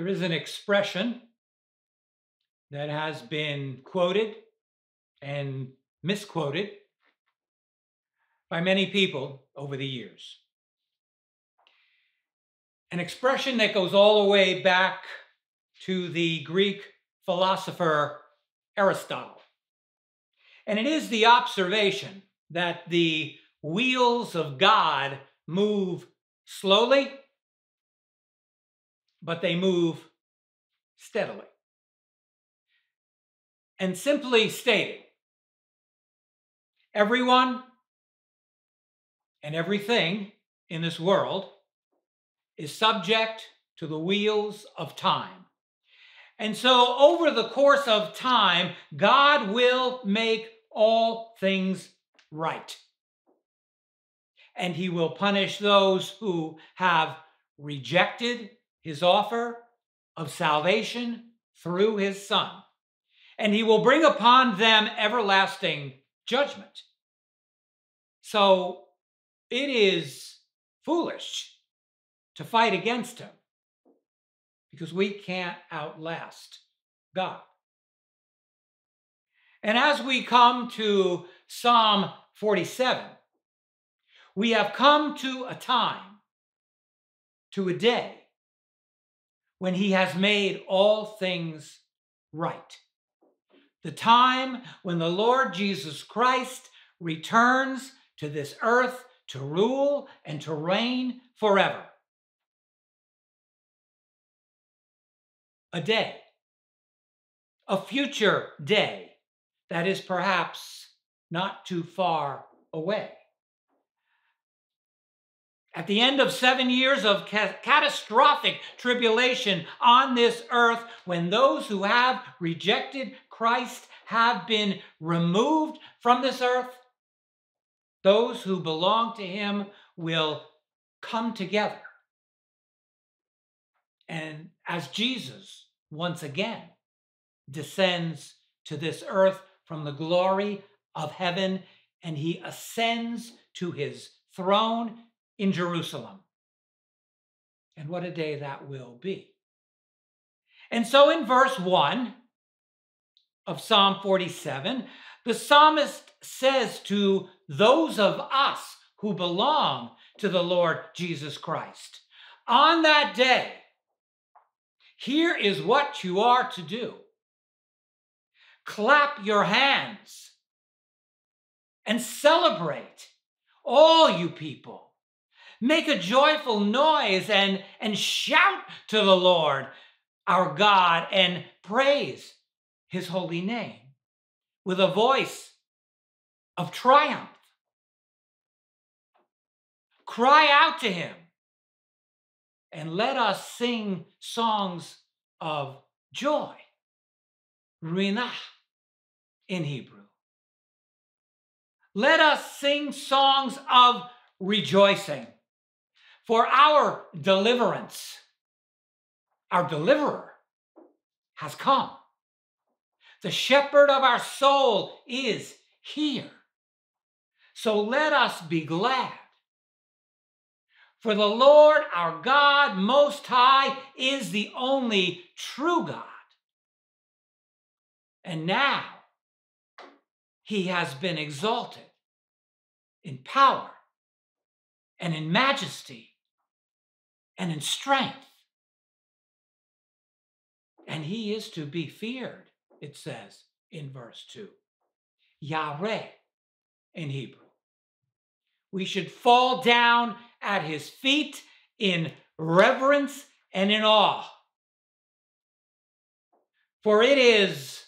There is an expression that has been quoted and misquoted by many people over the years. An expression that goes all the way back to the Greek philosopher Aristotle. And it is the observation that the wheels of God move slowly, but they move steadily. And simply stating, everyone and everything in this world is subject to the wheels of time. And so, over the course of time, God will make all things right. And he will punish those who have rejected his offer of salvation through his Son. And he will bring upon them everlasting judgment. So it is foolish to fight against him because we can't outlast God. And as we come to Psalm 47, we have come to a time, to a day, when he has made all things right. The time when the Lord Jesus Christ returns to this earth to rule and to reign forever. A day, a future day that is perhaps not too far away. At the end of seven years of ca- catastrophic tribulation on this earth, when those who have rejected Christ have been removed from this earth, those who belong to him will come together. And as Jesus once again descends to this earth from the glory of heaven and he ascends to his throne in Jerusalem. And what a day that will be. And so in verse 1 of Psalm 47, the psalmist says to those of us who belong to the Lord Jesus Christ, on that day, here is what you are to do clap your hands and celebrate, all you people. Make a joyful noise and, and shout to the Lord our God and praise his holy name with a voice of triumph. Cry out to him and let us sing songs of joy. Rinah in Hebrew. Let us sing songs of rejoicing for our deliverance. Our deliverer has come. The shepherd of our soul is here. So let us be glad. For the Lord our God Most High is the only true God. And now he has been exalted in power and in majesty and in strength. And he is to be feared, it says in verse 2. Yahweh in Hebrew. We should fall down at his feet in reverence and in awe. For it is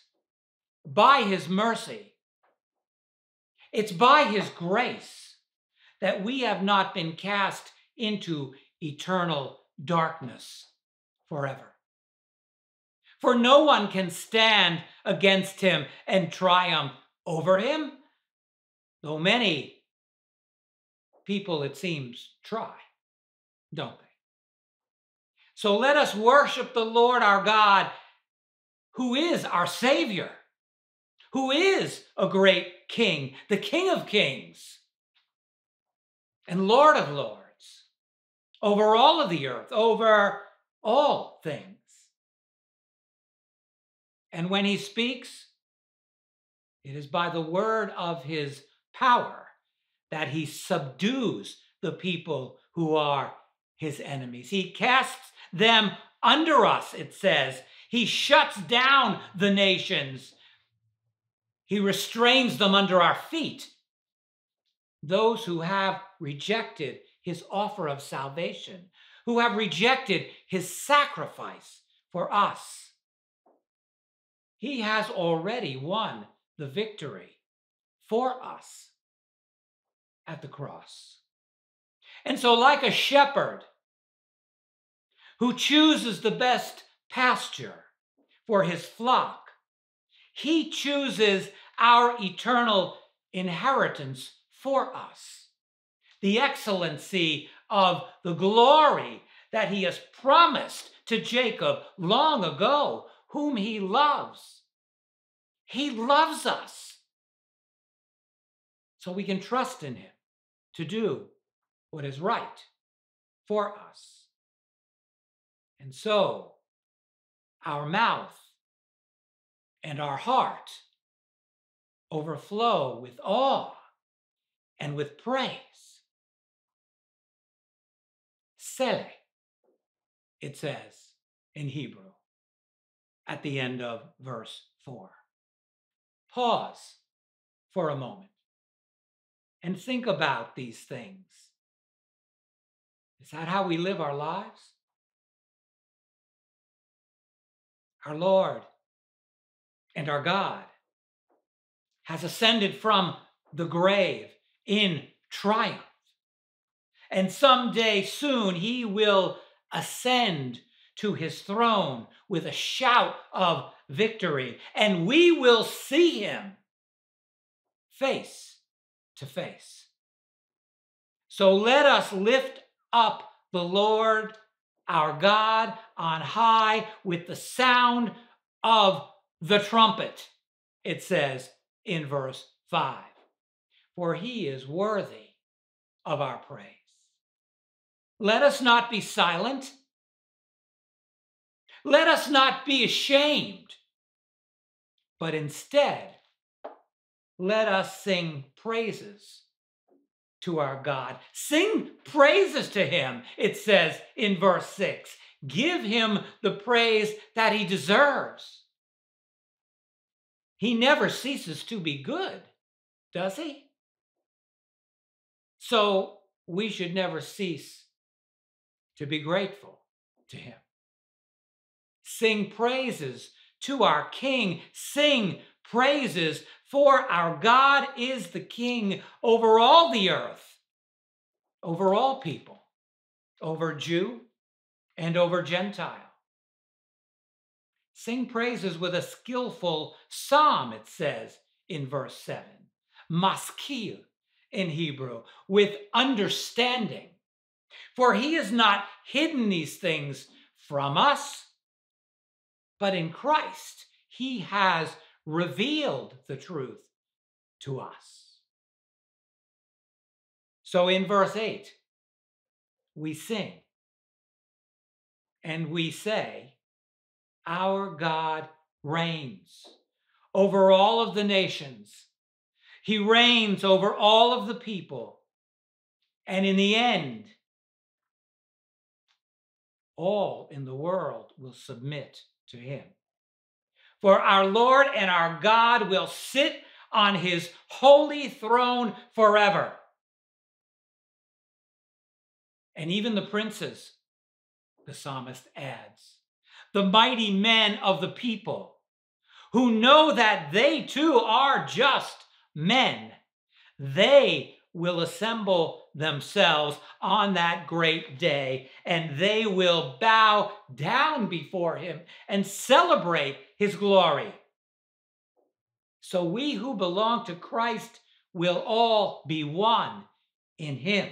by his mercy, it's by his grace that we have not been cast into eternal darkness forever. For no one can stand against him and triumph over him, though many people, it seems, try, don't they? So let us worship the Lord our God, who is our Savior, who is a great King, the King of Kings and Lord of Lords, over all of the earth, over all things. And when he speaks, it is by the word of his power that he subdues the people who are his enemies. He casts them under us, it says. He shuts down the nations. He restrains them under our feet. Those who have rejected his offer of salvation, who have rejected his sacrifice for us. He has already won the victory for us at the cross. And so, like a shepherd who chooses the best pasture for his flock, he chooses our eternal inheritance for us. The excellency of the glory that he has promised to Jacob long ago, whom he loves. He loves us. So we can trust in him to do what is right for us. And so our mouth and our heart overflow with awe and with praise. Selah, it says in Hebrew at the end of verse 4. Pause for a moment and think about these things. Is that how we live our lives? Our Lord and our God has ascended from the grave in triumph. And someday soon he will ascend to his throne with a shout of victory, and we will see him face to face. So let us lift up the Lord our God on high with the sound of the trumpet, it says in verse 5. For he is worthy of our praise. Let us not be silent. Let us not be ashamed, but instead, let us sing praises to our God. Sing praises to him, it says in verse 6. Give him the praise that he deserves. He never ceases to be good, does he? So we should never cease to be grateful to him. Sing praises to our King. Sing praises for our God is the King over all the earth, over all people, over Jew and over Gentile. Sing praises with a skillful psalm, it says in verse 7. Maskil in Hebrew, with understanding. For he has not hidden these things from us, but in Christ he has revealed the truth to us. So in verse 8, we sing and we say, Our God reigns over all of the nations. He reigns over all of the people. And in the end, all in the world will submit to him. For our Lord and our God will sit on his holy throne forever. And even the princes, the psalmist adds, the mighty men of the people, who know that they too are just men, they will assemble themselves on that great day and they will bow down before him and celebrate his glory. So we who belong to Christ will all be one in him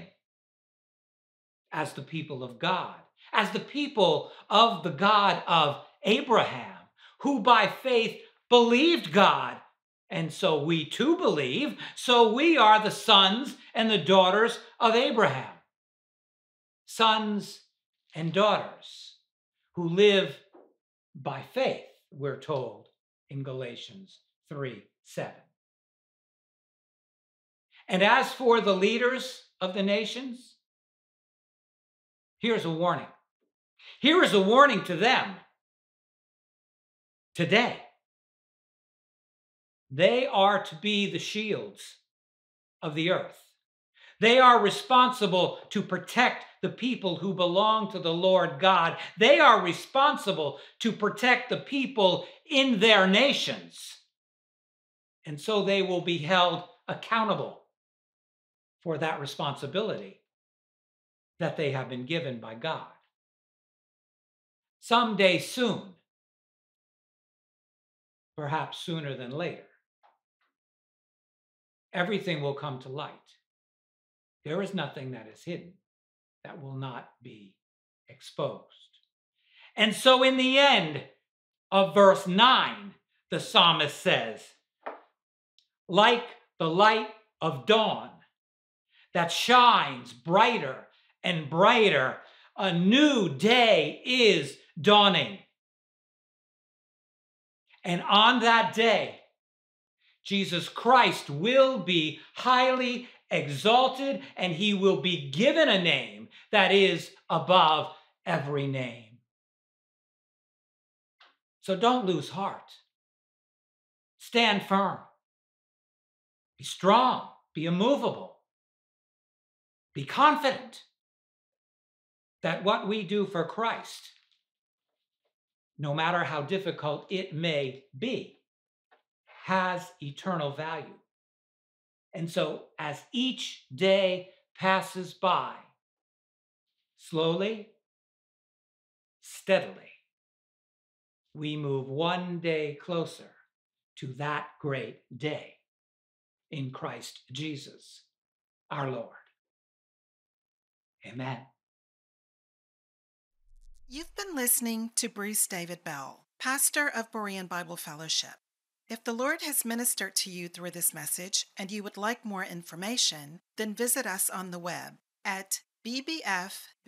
as the people of God, as the people of the God of Abraham, who by faith believed God and so we too believe. So we are the sons and the daughters of Abraham. Sons and daughters who live by faith, we're told in Galatians 3 7. And as for the leaders of the nations, here's a warning. Here is a warning to them today. They are to be the shields of the earth. They are responsible to protect the people who belong to the Lord God. They are responsible to protect the people in their nations. And so they will be held accountable for that responsibility that they have been given by God. Someday soon, perhaps sooner than later, everything will come to light. There is nothing that is hidden that will not be exposed. And so, in the end of verse 9, the psalmist says, like the light of dawn that shines brighter and brighter, a new day is dawning. And on that day, Jesus Christ will be highly exalted and he will be given a name that is above every name. So don't lose heart. Stand firm. Be strong. Be immovable. Be confident that what we do for Christ, no matter how difficult it may be, has eternal value. And so, as each day passes by, slowly, steadily, we move one day closer to that great day in Christ Jesus, our Lord. Amen. You've been listening to Bruce David Bell, pastor of Berean Bible Fellowship. If the Lord has ministered to you through this message and you would like more information, then visit us on the web at bbfva.org.